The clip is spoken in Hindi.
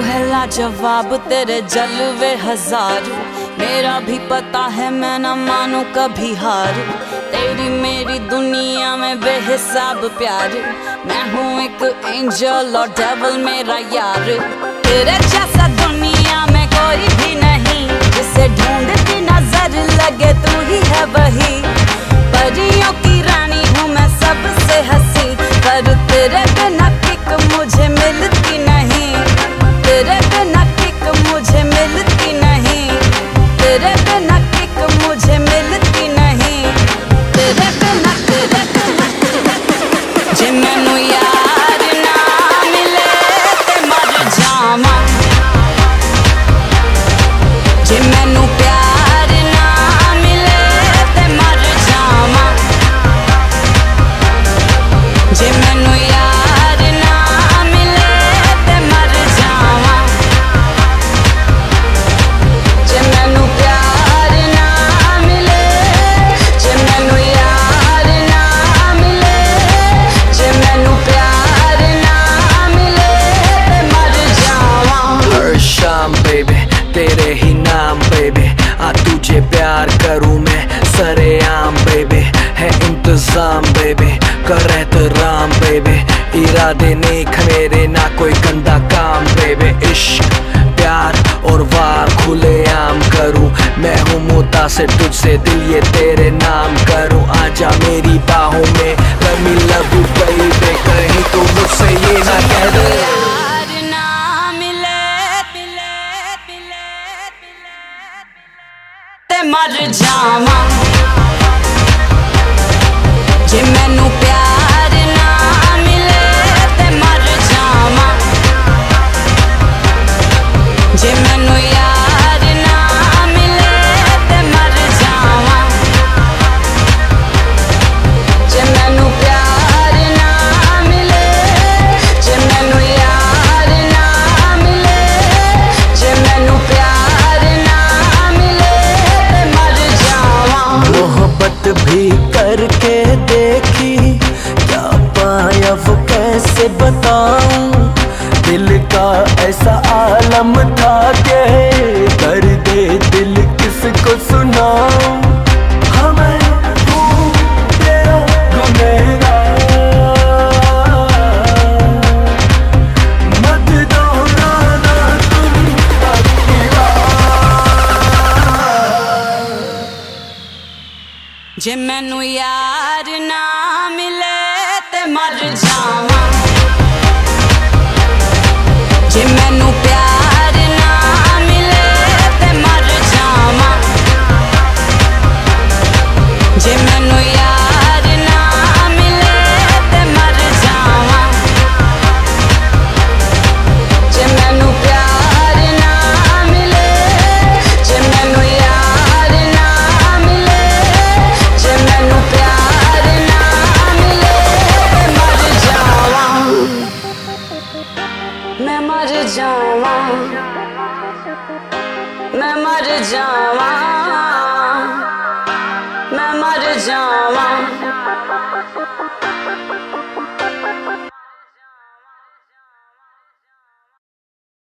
है लाजवाब, तेरे जलवे हज़ार। मेरा भी पता है मैं न मानू कभी हार। तेरी मेरी दुनिया में बेहिसाब प्यार। मैं हूँ एक एंजल और डेवल मेरा यार। तेरे जैसा दुनिया में कोई भी नहीं, जिसे ढूंढती नज़र लगे तू ही है वही। बेबी तेरे ही नाम बेबी आ, तुझे प्यार करूँ मैं, सरेआम बेबी है इंतज़ाम बेबी कर एहतराम बेबी इरादे नेक मेरे, ना कोई गंदा काम बेबे इश्क, प्यार और वार खुले आम करूँ। मैं हूँ मुतासिर, तुझसे दिल ये तेरे नाम करूँ। आजा मेरी बाहों में ते मर जावां जे मैनू प्यार ना मिले ते मर जावां जे मैनू करके देखी क्या पाया वो कैसे बताऊँ? दिल का ऐसा आलम जे मैनू यार ना मिले ते मर जावां जे मैनू प्यार मैं मर जावा। मैं मर जावा।